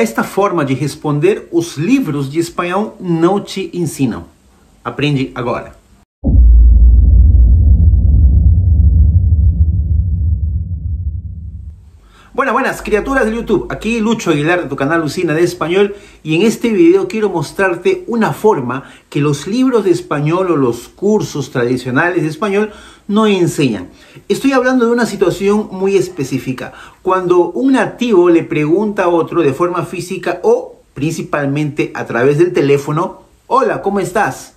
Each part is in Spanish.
Esta forma de responder, os livros de espanhol não te ensinam. Aprende agora. Buenas, buenas criaturas de YouTube, aquí Lucho Aguilar de tu canal Lucina de Español y en este video quiero mostrarte una forma que los libros de español o los cursos tradicionales de español no enseñan. Estoy hablando de una situación muy específica, cuando un nativo le pregunta a otro de forma física o principalmente a través del teléfono, hola, ¿cómo estás?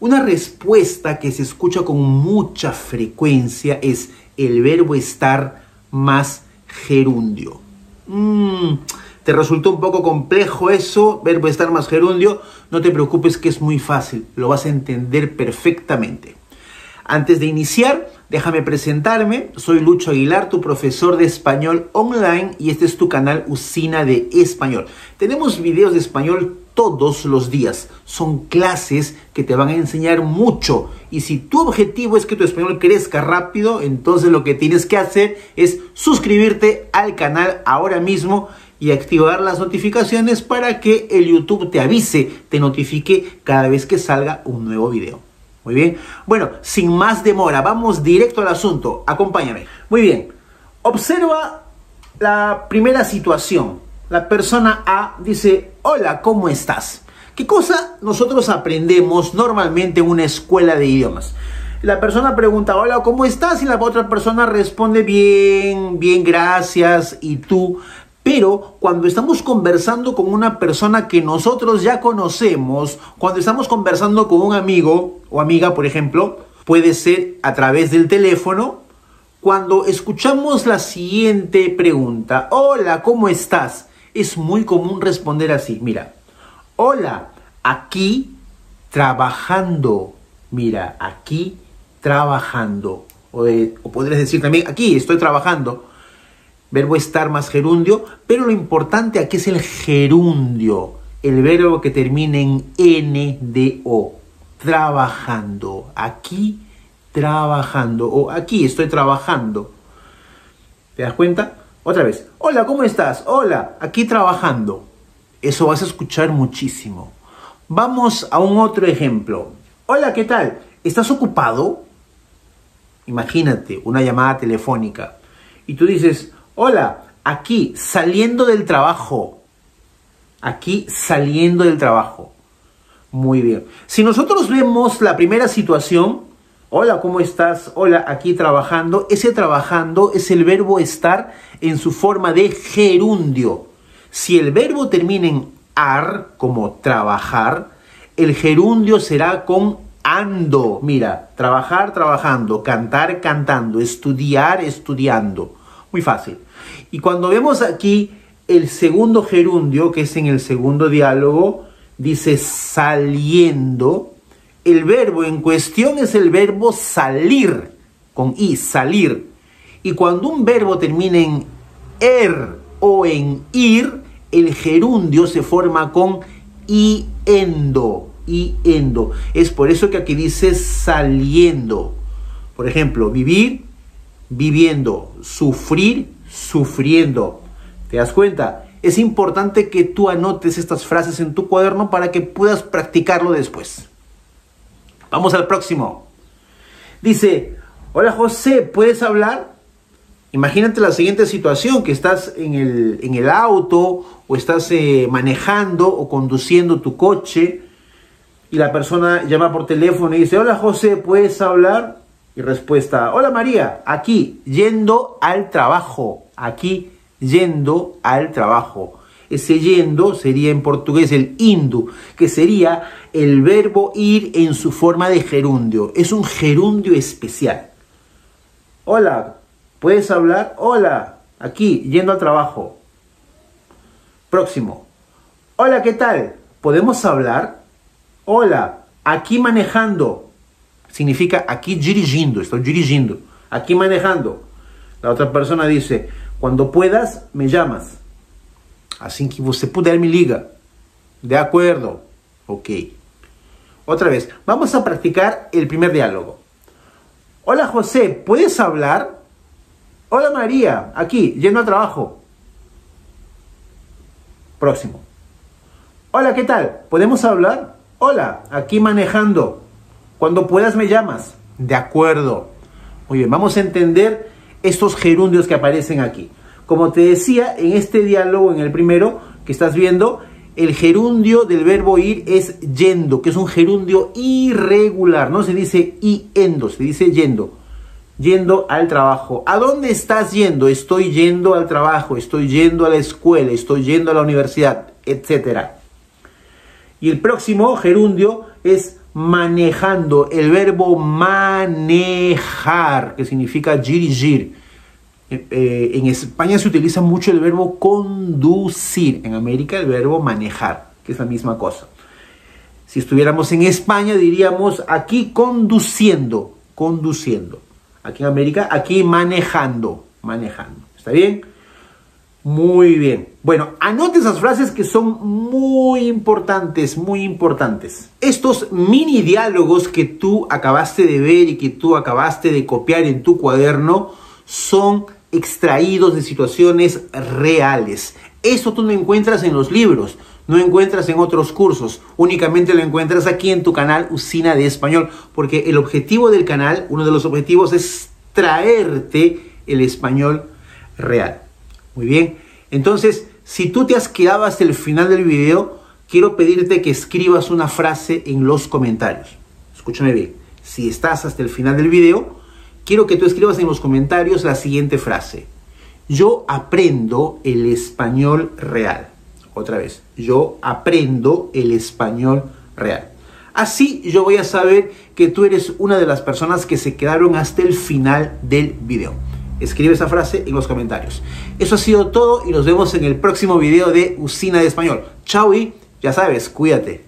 Una respuesta que se escucha con mucha frecuencia es el verbo estar más gerundio. Mm, ¿Te resultó un poco complejo eso, verbo estar más gerundio? No te preocupes que es muy fácil, lo vas a entender perfectamente. Antes de iniciar, déjame presentarme. Soy Lucho Aguilar, tu profesor de español online y este es tu canal Usina de Español. Tenemos videos de español todos los días. Son clases que te van a enseñar mucho. Y si tu objetivo es que tu español crezca rápido, entonces lo que tienes que hacer es suscribirte al canal ahora mismo y activar las notificaciones para que el YouTube te avise, te notifique cada vez que salga un nuevo video. Muy bien. Bueno, sin más demora, vamos directo al asunto. Acompáñame. Muy bien. Observa la primera situación. La persona A dice, hola, ¿cómo estás? ¿Qué cosa nosotros aprendemos normalmente en una escuela de idiomas? La persona pregunta, hola, ¿cómo estás? Y la otra persona responde, bien, bien, gracias. ¿Y tú? Pero cuando estamos conversando con una persona que nosotros ya conocemos, cuando estamos conversando con un amigo o amiga, por ejemplo, puede ser a través del teléfono, cuando escuchamos la siguiente pregunta, hola, ¿cómo estás? Es muy común responder así, mira, hola, aquí trabajando, mira, aquí trabajando, o, eh, podrías decir también, aquí estoy trabajando verbo estar más gerundio, pero lo importante aquí es el gerundio, el verbo que termina en N de O, trabajando, aquí trabajando, o aquí estoy trabajando. ¿Te das cuenta? Otra vez, hola, ¿cómo estás? Hola, aquí trabajando. Eso vas a escuchar muchísimo. Vamos a un otro ejemplo. Hola, ¿qué tal? ¿Estás ocupado? Imagínate una llamada telefónica. Y tú dices, Hola, aquí saliendo del trabajo. Aquí saliendo del trabajo. Muy bien. Si nosotros vemos la primera situación, hola, ¿cómo estás? Hola, aquí trabajando. Ese trabajando es el verbo estar en su forma de gerundio. Si el verbo termina en ar, como trabajar, el gerundio será con ando. Mira, trabajar, trabajando, cantar, cantando, estudiar, estudiando. Muy fácil. Y cuando vemos aquí el segundo gerundio, que es en el segundo diálogo, dice saliendo, el verbo en cuestión es el verbo salir, con i, salir. Y cuando un verbo termina en er o en ir, el gerundio se forma con iendo, iendo. Es por eso que aquí dice saliendo. Por ejemplo, vivir, viviendo, sufrir, sufriendo. ¿Te das cuenta? Es importante que tú anotes estas frases en tu cuaderno para que puedas practicarlo después. Vamos al próximo. Dice, hola José, ¿puedes hablar? Imagínate la siguiente situación, que estás en el, en el auto o estás eh, manejando o conduciendo tu coche y la persona llama por teléfono y dice, hola José, ¿puedes hablar? Y respuesta, hola María, aquí, yendo al trabajo, aquí, yendo al trabajo. Ese yendo sería en portugués el indu, que sería el verbo ir en su forma de gerundio. Es un gerundio especial. Hola, ¿puedes hablar? Hola, aquí, yendo al trabajo. Próximo. Hola, ¿qué tal? ¿Podemos hablar? Hola, aquí manejando significa aquí dirigindo, estoy dirigiendo, aquí manejando. La otra persona dice, cuando puedas, me llamas. Así que você puder, me liga. De acuerdo. Ok. Otra vez, vamos a practicar el primer diálogo. Hola José, ¿puedes hablar? Hola María, aquí, yendo al trabajo. Próximo. Hola, ¿qué tal? ¿Podemos hablar? Hola, aquí manejando. Cuando puedas me llamas. De acuerdo. Muy bien, vamos a entender estos gerundios que aparecen aquí. Como te decía, en este diálogo, en el primero que estás viendo, el gerundio del verbo ir es yendo, que es un gerundio irregular. No se dice yendo, se dice yendo. Yendo al trabajo. ¿A dónde estás yendo? Estoy yendo al trabajo, estoy yendo a la escuela, estoy yendo a la universidad, etc. Y el próximo gerundio es manejando, el verbo manejar, que significa dirigir. Eh, eh, en España se utiliza mucho el verbo conducir, en América el verbo manejar, que es la misma cosa. Si estuviéramos en España diríamos aquí conduciendo, conduciendo. Aquí en América, aquí manejando, manejando. ¿Está bien? Muy bien. Bueno, anote esas frases que son muy importantes, muy importantes. Estos mini diálogos que tú acabaste de ver y que tú acabaste de copiar en tu cuaderno son extraídos de situaciones reales. Eso tú no encuentras en los libros, no encuentras en otros cursos, únicamente lo encuentras aquí en tu canal Usina de Español, porque el objetivo del canal, uno de los objetivos es traerte el español real. Muy bien, entonces, si tú te has quedado hasta el final del video, quiero pedirte que escribas una frase en los comentarios. Escúchame bien, si estás hasta el final del video, quiero que tú escribas en los comentarios la siguiente frase. Yo aprendo el español real. Otra vez, yo aprendo el español real. Así yo voy a saber que tú eres una de las personas que se quedaron hasta el final del video. Escribe esa frase en los comentarios. Eso ha sido todo y nos vemos en el próximo video de Usina de Español. Chao y ya sabes, cuídate.